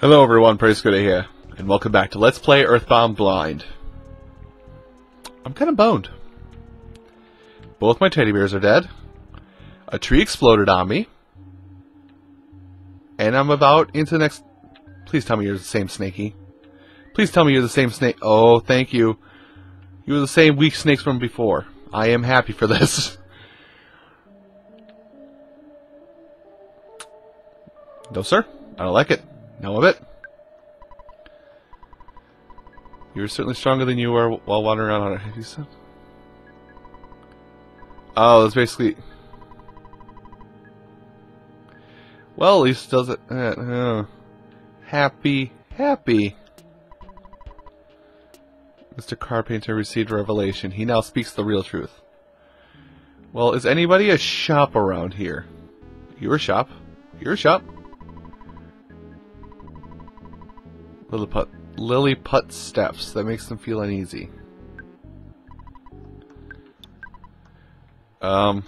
Hello everyone, Praise Good here, and welcome back to Let's Play Earthbound Blind. I'm kind of boned. Both my teddy bears are dead. A tree exploded on me. And I'm about into the next... Please tell me you're the same Snakey. Please tell me you're the same snake. Oh, thank you. You were the same weak snakes from before. I am happy for this. no, sir. I don't like it. No of it. You're certainly stronger than you were while wandering around on it. You said. Oh, it's basically. Well, at least does it. Uh, happy, happy. Mr. Carpenter received a revelation. He now speaks the real truth. Well, is anybody a shop around here? You're a shop. You're a shop. Lilliput, Lilliput steps. That makes them feel uneasy. Um,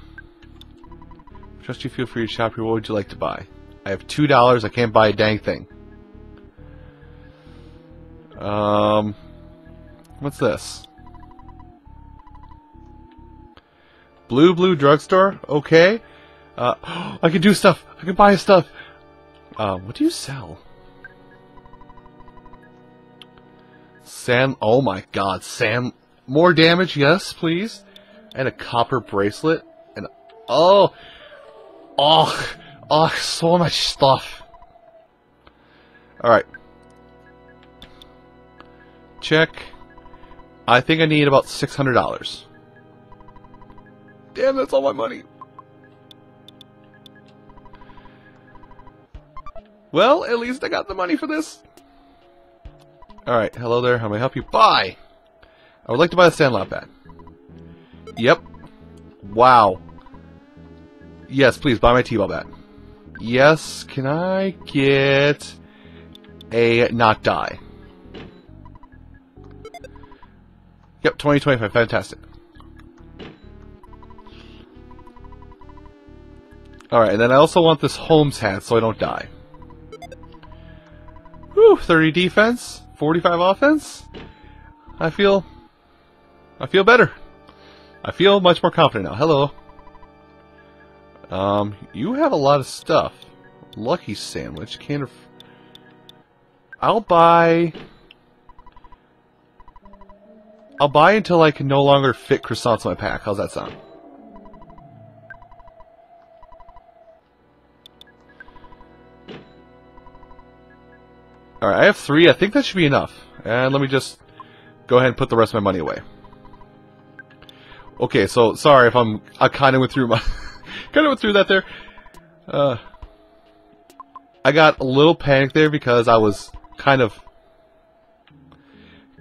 trust you feel free to shop here. What would you like to buy? I have two dollars. I can't buy a dang thing. Um, what's this? Blue Blue Drugstore. Okay. Uh, I can do stuff. I can buy stuff. Um, what do you sell? Sam, oh my god, Sam, more damage, yes, please. And a copper bracelet, and oh, oh, oh, so much stuff. Alright. Check. I think I need about $600. Damn, that's all my money. Well, at least I got the money for this. Alright, hello there. How may I help you? Buy! I would like to buy the Sandlot bat. Yep. Wow. Yes, please, buy my T-ball bat. Yes, can I get a not die? Yep, 2025, fantastic. Alright, and then I also want this Holmes hat so I don't die. Whew, 30 defense. 45 offense, I feel, I feel better. I feel much more confident now. Hello. Um, you have a lot of stuff. Lucky sandwich, can of. I'll buy. I'll buy until I can no longer fit croissants in my pack. How's that sound? Alright, I have three. I think that should be enough. And let me just go ahead and put the rest of my money away. Okay, so sorry if I'm I kind of went through my kind of went through that there. Uh, I got a little panicked there because I was kind of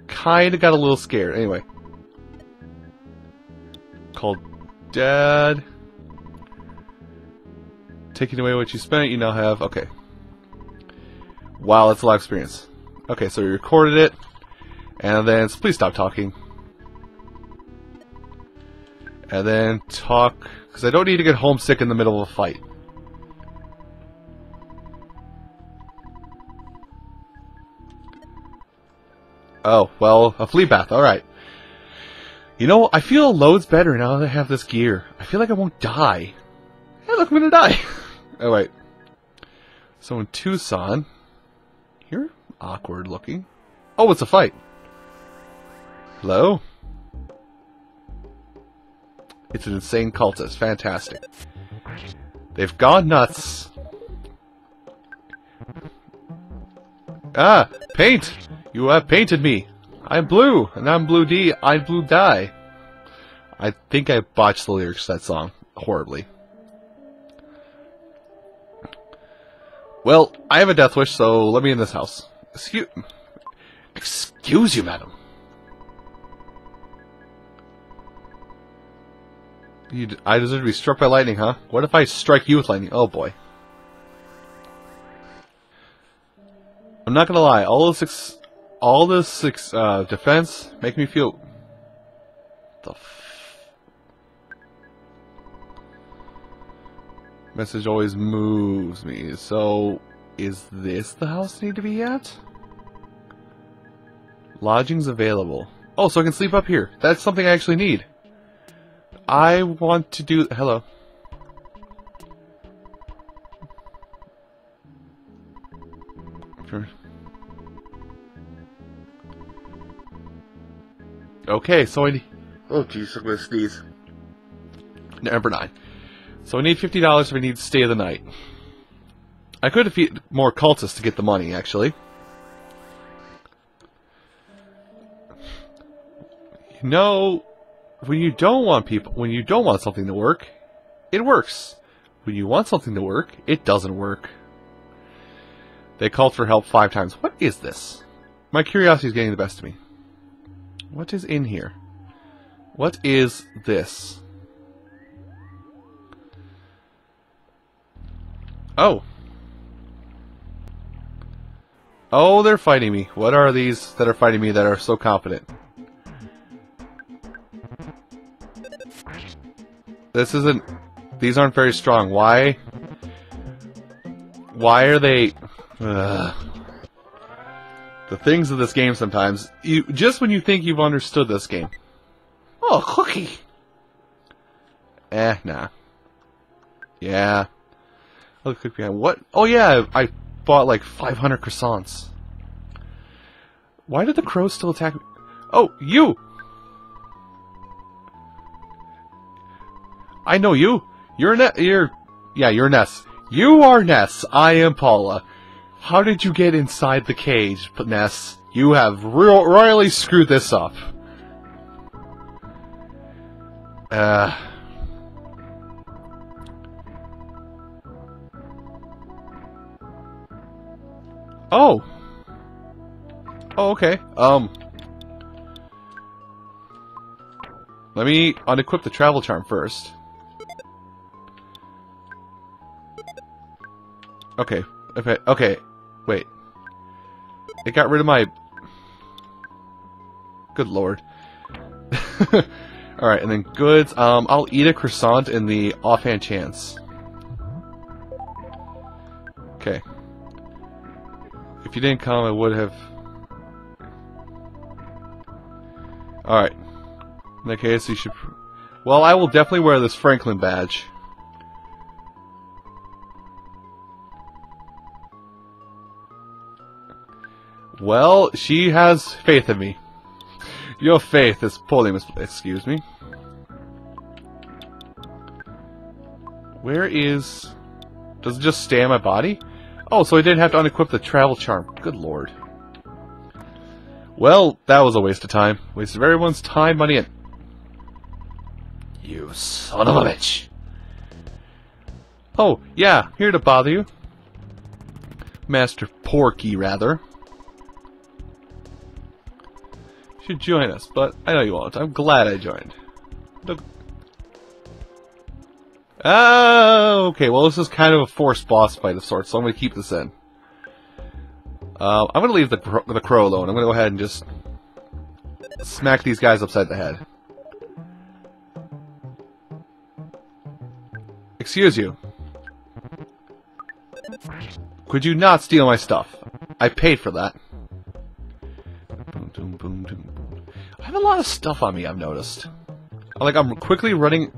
kind of got a little scared. Anyway, called Dad. Taking away what you spent, you now have okay. Wow, that's a lot of experience. Okay, so we recorded it, and then please stop talking. And then talk, because I don't need to get homesick in the middle of a fight. Oh, well, a flea bath, alright. You know, I feel loads better now that I have this gear. I feel like I won't die. Hey, look, I'm gonna die. oh, wait. So in Tucson... You're awkward looking. Oh, it's a fight. Hello? It's an insane cultist. Fantastic. They've gone nuts. Ah, paint! You have painted me. I'm blue, and I'm blue D. I'm blue die. I think I botched the lyrics to that song horribly. Well, I have a death wish, so let me in this house. Excuse, excuse you, madam. You, I deserve to be struck by lightning, huh? What if I strike you with lightning? Oh boy. I'm not gonna lie. All this, all this uh, defense make me feel. The Message always moves me. So, Is this the house I need to be at? Lodgings available. Oh, so I can sleep up here. That's something I actually need. I want to do... Hello. Okay, so I need... Oh, jeez, I'm gonna sneeze. Number nine. So I need $50 if I need to stay the night. I could defeat more cultists to get the money, actually. You know, when you don't want people, when you don't want something to work, it works. When you want something to work, it doesn't work. They called for help five times. What is this? My curiosity is getting the best of me. What is in here? What is this? Oh. Oh, they're fighting me. What are these that are fighting me that are so confident? This isn't... These aren't very strong. Why? Why are they... Ugh. The things of this game sometimes, you just when you think you've understood this game. Oh, cookie! Eh, nah. Yeah. Look behind. What? Oh yeah, I bought like 500 croissants. Why did the crows still attack me? Oh, you! I know you. You're Ne- You're, yeah, you're Ness. You are Ness. I am Paula. How did you get inside the cage, Ness? You have ro royally screwed this up. Uh. Oh. Oh, okay. Um. Let me unequip the travel charm first. Okay. Okay. Okay. Wait. It got rid of my... Good lord. Alright, and then goods. Um, I'll eat a croissant in the offhand chance. Okay. If you didn't come, I would have... Alright. In that case, you should... Well, I will definitely wear this Franklin badge. Well, she has faith in me. Your faith is poorly excuse me. Where is... Does it just stay on my body? Oh, so I didn't have to unequip the travel charm. Good lord. Well, that was a waste of time. Waste of everyone's time, money, and... You son of a bitch! Oh, yeah, here to bother you. Master Porky, rather. should join us, but I know you won't. I'm glad I joined. Look. Oh, okay. Well, this is kind of a forced boss fight of sorts, so I'm going to keep this in. Uh, I'm going to leave the, the crow alone. I'm going to go ahead and just smack these guys upside the head. Excuse you. Could you not steal my stuff? I paid for that. Boom, boom, boom, boom. I have a lot of stuff on me, I've noticed. Like, I'm quickly running...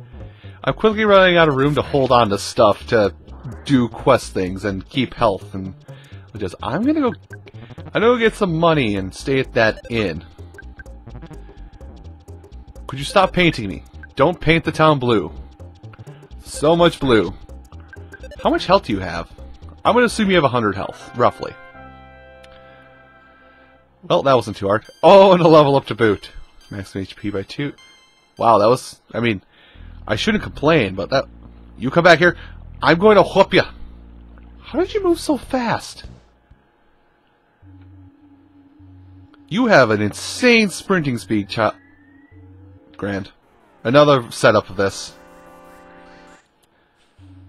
I'm quickly running out of room to hold on to stuff to do quest things and keep health and... Just, I'm gonna go... I'm gonna go get some money and stay at that inn. Could you stop painting me? Don't paint the town blue. So much blue. How much health do you have? I'm gonna assume you have 100 health, roughly. Well, that wasn't too hard. Oh, and a level up to boot. Maximum HP by two. Wow, that was... I mean, I shouldn't complain, but that... You come back here, I'm going to whoop you. How did you move so fast? You have an insane sprinting speed, child. Grand. Another setup of this.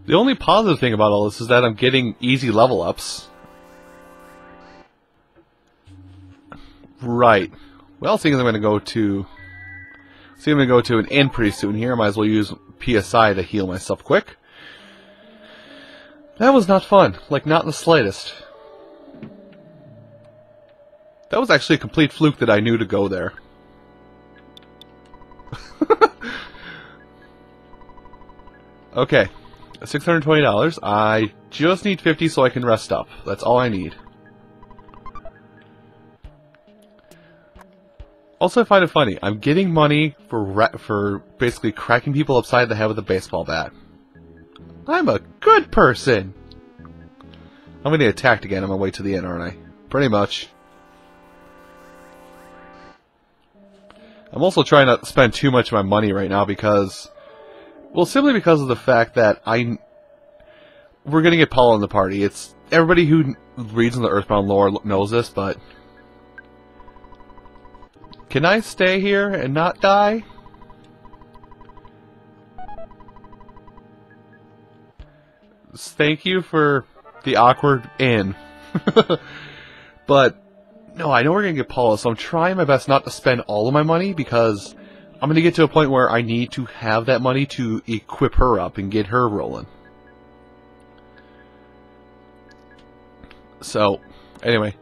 The only positive thing about all this is that I'm getting easy level ups. Right. Well, seeing as I'm going to go to... See, I'm going to go to an end pretty soon here. Might as well use PSI to heal myself quick. That was not fun. Like, not in the slightest. That was actually a complete fluke that I knew to go there. okay. $620. I just need 50 so I can rest up. That's all I need. Also, I find it funny. I'm getting money for for basically cracking people upside the head with a baseball bat. I'm a good person. I'm gonna get attacked again on my way to the inn, aren't I? Pretty much. I'm also trying not to spend too much of my money right now because, well, simply because of the fact that I, we're gonna get Paul in the party. It's everybody who reads in the Earthbound lore knows this, but can I stay here and not die? Thank you for the awkward in. but, no, I know we're going to get Paula, so I'm trying my best not to spend all of my money because I'm going to get to a point where I need to have that money to equip her up and get her rolling. So, anyway,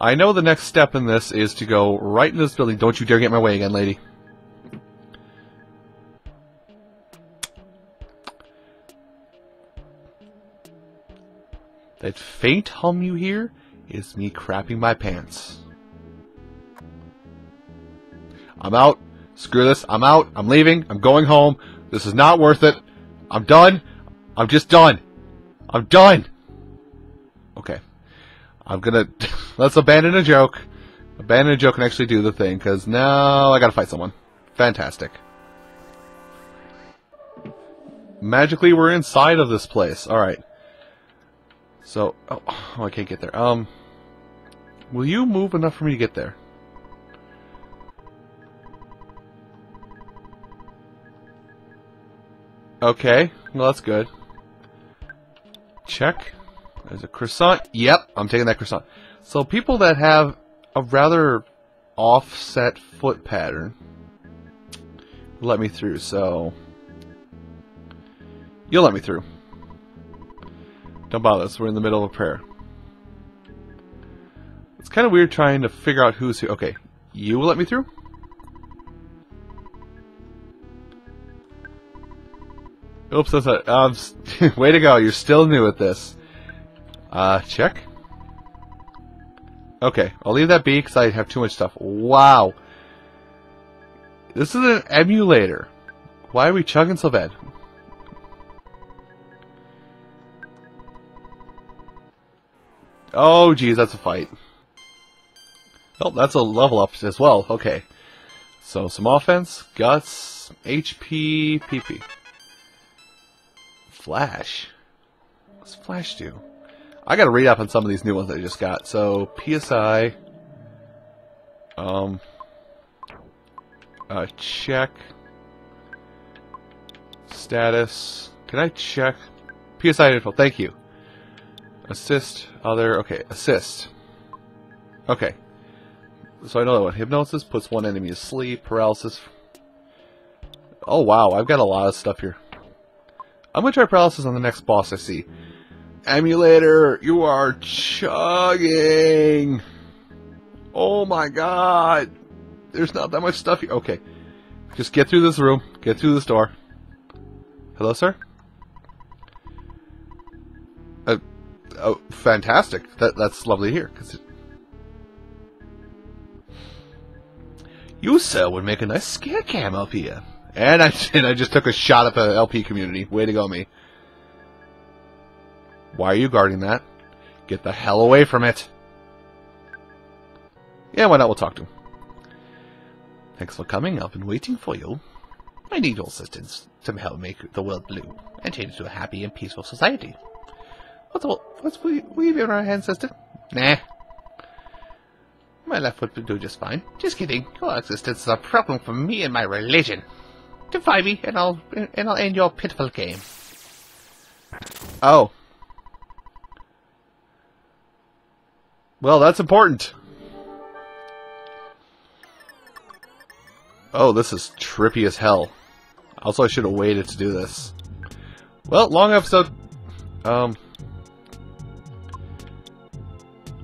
I know the next step in this is to go right into this building. Don't you dare get in my way again, lady. That faint hum you hear is me crapping my pants. I'm out. Screw this. I'm out. I'm leaving. I'm going home. This is not worth it. I'm done. I'm just done. I'm done. Okay. I'm gonna... let's abandon a joke. Abandon a joke and actually do the thing, because now I gotta fight someone. Fantastic. Magically, we're inside of this place. Alright. So, oh, oh, I can't get there. Um, will you move enough for me to get there? Okay, well that's good. Check. There's a croissant. Yep, I'm taking that croissant. So people that have a rather offset foot pattern let me through, so you'll let me through. Don't bother us, we're in the middle of a prayer. It's kind of weird trying to figure out who's who. Okay, you will let me through? Oops, that's a... Um, way to go, you're still new at this. Uh, check. Okay, I'll leave that be because I have too much stuff. Wow. This is an emulator. Why are we chugging so bad? Oh, geez, that's a fight. Oh, that's a level up as well. Okay. So, some offense, guts, HP, PP. Flash. What's Flash do? I gotta read up on some of these new ones that I just got. So, PSI. Um. Uh, check. Status. Can I check? PSI info, thank you. Assist, other, okay, assist. Okay. So I know that one. Hypnosis puts one enemy to sleep, paralysis. Oh wow, I've got a lot of stuff here. I'm gonna try paralysis on the next boss I see. Emulator, you are chugging! Oh my god! There's not that much stuff here. Okay. Just get through this room. Get through this door. Hello, sir? Uh, oh, fantastic. That, that's lovely hear. Cause you, sir, would make a nice scare cam up here. And I, and I just took a shot at the LP community. Way to go, me. Why are you guarding that? Get the hell away from it. Yeah, why not? We'll talk to him. Thanks for coming. I've been waiting for you. I need your assistance to help make the world blue and change to a happy and peaceful society. What's all? What's we we in our hand, sister? Nah. My left foot will do just fine. Just kidding. Your existence is a problem for me and my religion. Defy me, and I'll and I'll end your pitiful game. Oh. Well, that's important. Oh, this is trippy as hell. Also, I should have waited to do this. Well, long episode. Um.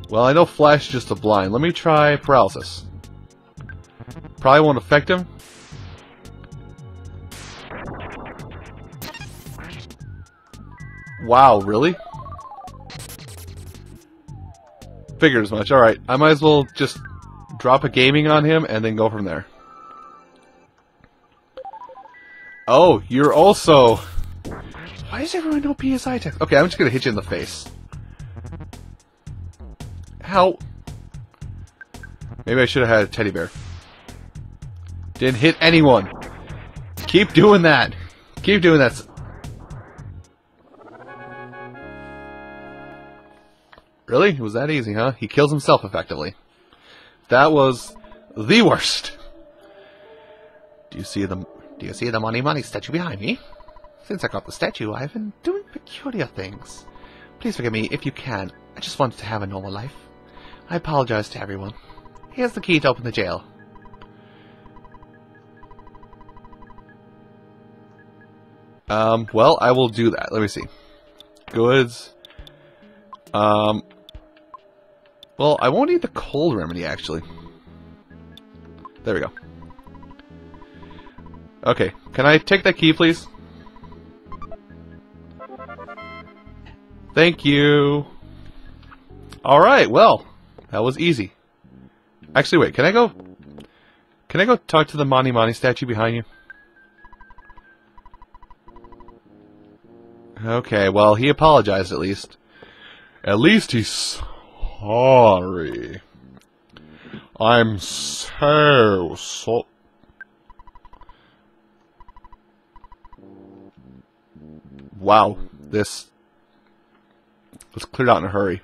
Well, I know Flash just a blind. Let me try paralysis. Probably won't affect him. Wow, really? Figured as much. Alright, I might as well just drop a gaming on him and then go from there. Oh, you're also... Why does everyone know PSI text? Okay, I'm just gonna hit you in the face. How? Maybe I should have had a teddy bear. Didn't hit anyone. Keep doing that. Keep doing that. Really? It was that easy, huh? He kills himself effectively. That was the worst. Do you see the do you see the money money statue behind me? Since I got the statue, I've been doing peculiar things. Please forgive me if you can. I just wanted to have a normal life. I apologize to everyone. Here's the key to open the jail. Um, well, I will do that. Let me see. Goods. Um, well, I won't need the cold remedy, actually. There we go. Okay, can I take that key, please? Thank you. Alright, well, that was easy. Actually, wait, can I go... Can I go talk to the Mani Mani statue behind you? Okay, well, he apologized at least. At least he's sorry. I'm so so... Wow, this... Let's clear out in a hurry.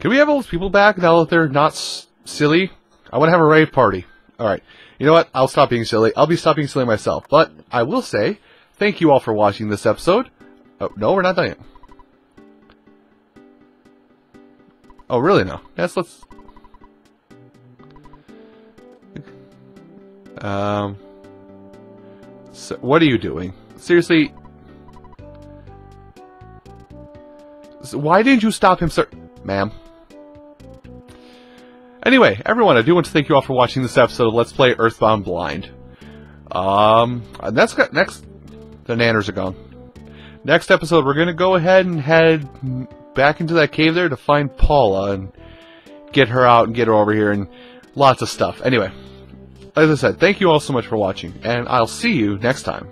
Can we have all those people back now that they're not silly? I want to have a rave party. Alright. You know what? I'll stop being silly. I'll be stopping silly myself. But I will say, thank you all for watching this episode. Oh, no, we're not done yet. Oh, really? No. Yes, let's... Um... So, what are you doing? Seriously? So why didn't you stop him, sir? Ma'am. Anyway, everyone, I do want to thank you all for watching this episode of Let's Play Earthbound Blind. Um, that's got next. The nanners are gone. Next episode, we're gonna go ahead and head back into that cave there to find Paula and get her out and get her over here and lots of stuff. Anyway, as I said, thank you all so much for watching, and I'll see you next time.